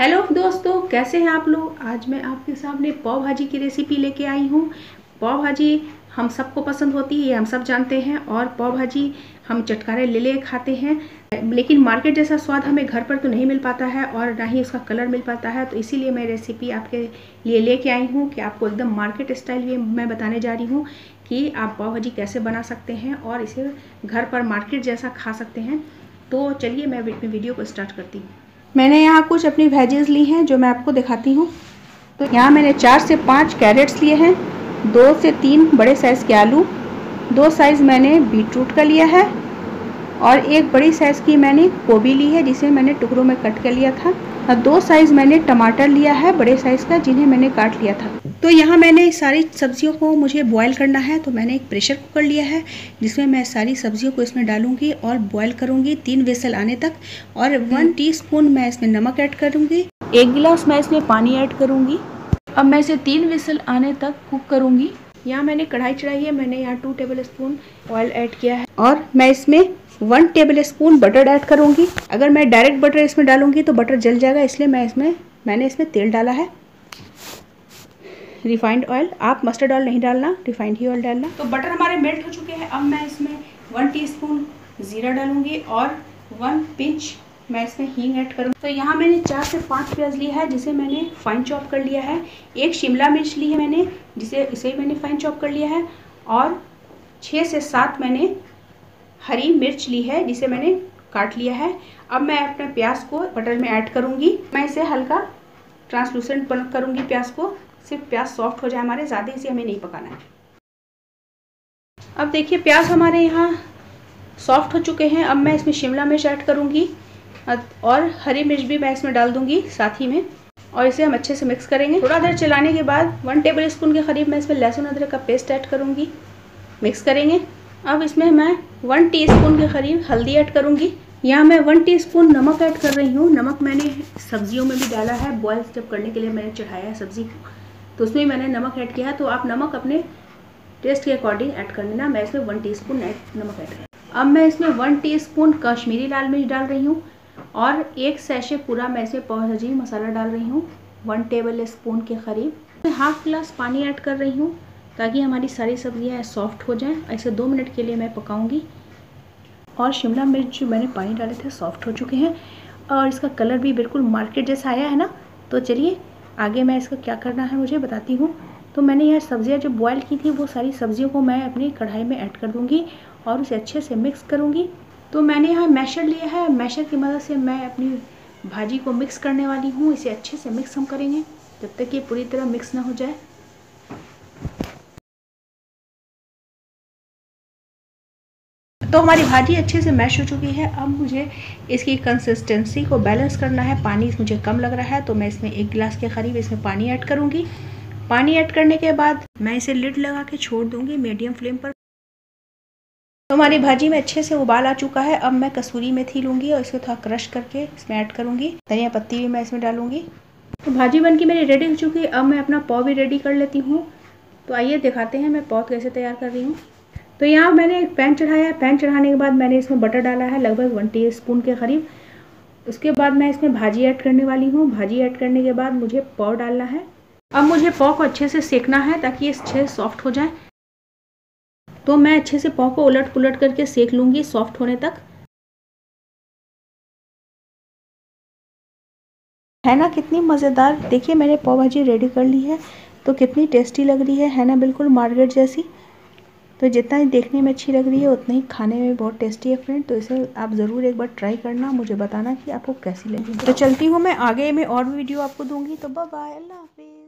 Hello दोस्तों, कैसे हैं आप लोग? आज मैं आपके सामने पाव भाजी की रेसिपी लेके आई हूँ। पाव भाजी हम सबको पसंद होती है, ये हम सब जानते हैं, और पाव भाजी हम चटकारे ले ले खाते हैं। लेकिन मार्केट जैसा स्वाद हमें घर पर तो नहीं मिल पाता है, और ना ही उसका कलर मिल पाता है तो इसीलिए मैं रेसिपी आपके लिए लेके आई हूँ कि आपको एकदम मार्केट स्टाइल भी मैं बताने जा रही हूँ कि आप पाव भाजी कैसे बना सकते हैं और इसे घर पर मार्केट जैसा खा सकते हैं। तो चलिए मैं वीडियो को स्टार्ट करती हूँ। मैंने यहाँ कुछ अपनी वेजेस ली हैं जो मैं आपको दिखाती हूँ। तो यहाँ मैंने चार से पाँच कैरेट्स लिए हैं, दो से तीन बड़े साइज़ के आलू, दो साइज़ मैंने बीट रूट का लिया है और एक बड़ी साइज़ की मैंने गोभी ली है जिसे मैंने टुकड़ों में कट कर लिया था। दो साइज़ मैंने टमाटर लिया है बड़े साइज़ का जिन्हें मैंने काट लिया था। तो यहाँ मैंने सारी सब्जियों को मुझे बॉईल करना है तो मैंने एक प्रेशर कुकर लिया है जिसमें मैं सारी सब्जियों को इसमें डालूँगी और बॉईल करूँगी तीन वेसल आने तक और वन टीस्पून मैं इसमें नमक ऐड करूँगी। एक गिलास मैं इसमें पानी ऐड करूँगी। अब मैं इसे तीन वेसल आने तक कुक करूँगी। यहाँ मैंने कढ़ाई चढ़ाई है मैंने यहाँ two tablespoon oil add किया है। और मैं इसमें one tablespoon butter add करूँगी। अगर मैं डायरेक्ट बटर इसमें डालूँगी तो बटर जल जाएगा, इसलिए मैं इसमें, मैंने इसमें तेल डाला है। रिफाइंड ऑयल आप मस्टर्ड ऑयल नहीं डालना रिफाइंड ही ऑयल डालना। तो बटर हमारे मेल्ट हो चुके हैं, अब मैं इसमें वन टीस्पून ज़ीरा डालूँगी और वन पिंच मैं इसमें हींग ऐड करूँ तो यहाँ मैंने चार से पाँच प्याज लिया है, जिसे मैंने फाइन चॉप कर लिया है। एक शिमला मिर्च ली है मैंने, जिसे, इसे मैंने फाइन चॉप कर लिया है। और छः से सात मैंने हरी मिर्च ली है, जिसे मैंने काट लिया है। अब मैं अपने प्याज को बटर में ऐड करूँगी। मैं इसे हल्का ट्रांसलूसेंट बन करूँगी प्याज को। सिर्फ़ प्याज सॉफ्ट हो जाए हमारे, ज़्यादा इसे हमें नहीं पकाना है। अब देखिए, प्याज हमारे यहाँ सॉफ्ट हो चुके हैं। अब मैं इसमें शिमला मिर्च ऐड करूँगी। और हरी मिर्च भी मैं इसमें डाल दूँगी साथ ही में। और इसे हम अच्छे से मिक्स करेंगे। थोड़ा देर चलाने के बाद वन टेबल स्पून के करीब मैं इसमें लहसुन अदरक का पेस्ट ऐड करूँगी। मिक्स करेंगे। अब इसमें मैं वन टीस्पून के करीब हल्दी ऐड करूँगी। यहाँ मैं वन टीस्पून नमक ऐड कर रही हूँ। नमक मैंने सब्जियों में भी डाला है। बॉयल जब करने के लिए मैंने चढ़ाया है सब्ज़ी को तो उसमें मैंने नमक ऐड किया है। तो आप नमक अपने टेस्ट के अकॉर्डिंग ऐड कर लेना। मैं इसमें वन टीस्पून नमक ऐड कर अब मैं इसमें वन टीस्पून कश्मीरी लाल मिर्च डाल रही हूँ और एक सैशे पूरा मैं इसमें पौजी मसाला डाल रही हूँ। वन टेबल स्पून के करीब। मैं हाफ़ गिलास पानी ऐड कर रही हूँ। ताकि हमारी सारी सब्ज़ियाँ सॉफ्ट हो जाएँ। ऐसे दो मिनट के लिए मैं पकाऊँगी। और शिमला मिर्च जो मैंने पानी डाले थे सॉफ्ट हो चुके हैं। और इसका कलर भी बिल्कुल मार्केट जैसा आया है ना? तो चलिए, आगे मैं इसका क्या करना है मुझे बताती हूँ। तो मैंने यह सब्ज़ियाँ जो बॉयल की थी, वो सारी सब्जियों को मैं अपनी कढ़ाई में ऐड कर दूँगी और उसे अच्छे से मिक्स करूँगी। तो मैंने यहाँ मैशर लिया है। मैशर की मदद से मैं अपनी भाजी को मिक्स करने वाली हूँ। इसे अच्छे से मिक्स हम करेंगे, जब तक ये पूरी तरह मिक्स ना हो जाए। तो हमारी भाजी अच्छे से मैश हो चुकी है। अब मुझे इसकी कंसिस्टेंसी को बैलेंस करना है। पानी मुझे कम लग रहा है तो मैं इसमें एक गिलास के करीब इसमें पानी ऐड करूँगी। पानी ऐड करने के बाद मैं इसे लिड लगा के छोड़ दूँगी मीडियम फ्लेम पर। तो हमारी भाजी में अच्छे से उबाल आ चुका है। अब मैं कसूरी मेथी लूँगी और इसको थोड़ा क्रश करके इसमें ऐड करूँगी। धनिया पत्ती भी मैं इसमें डालूँगी। तो भाजी बन की मेरी रेडी हो चुकी है। अब मैं अपना पाव भी रेडी कर लेती हूँ। तो आइए दिखाते हैं मैं पाव कैसे तैयार कर रही हूँ। तो यहाँ मैंने एक पैन चढ़ाया पैन चढ़ाने के बाद मैंने इसमें बटर डाला है, लगभग वन टी स्पून के करीब। उसके बाद मैं इसमें भाजी ऐड करने वाली हूँ। भाजी ऐड करने के बाद मुझे पाव डालना है। अब मुझे पाव को अच्छे से सेकना है ताकि ये अच्छे सॉफ्ट हो जाए। तो मैं अच्छे से पाव को उलट पुलट करके सेक लूँगी सॉफ्ट होने तक। है ना कितनी मज़ेदार। देखिए मैंने पाव भाजी रेडी कर ली है। तो कितनी टेस्टी लग रही है। है ना बिल्कुल मार्केट जैसी। तो जितना ही देखने में अच्छी लग रही है, उतना ही खाने में बहुत टेस्टी है फ्रेंड तो इसे आप ज़रूर एक बार ट्राई करना, मुझे बताना कि आपको कैसी लगी। तो चलती हूँ मैं, आगे में और भी वीडियो आपको दूँगी तो बाय बाय अल्लाह हाफिज़।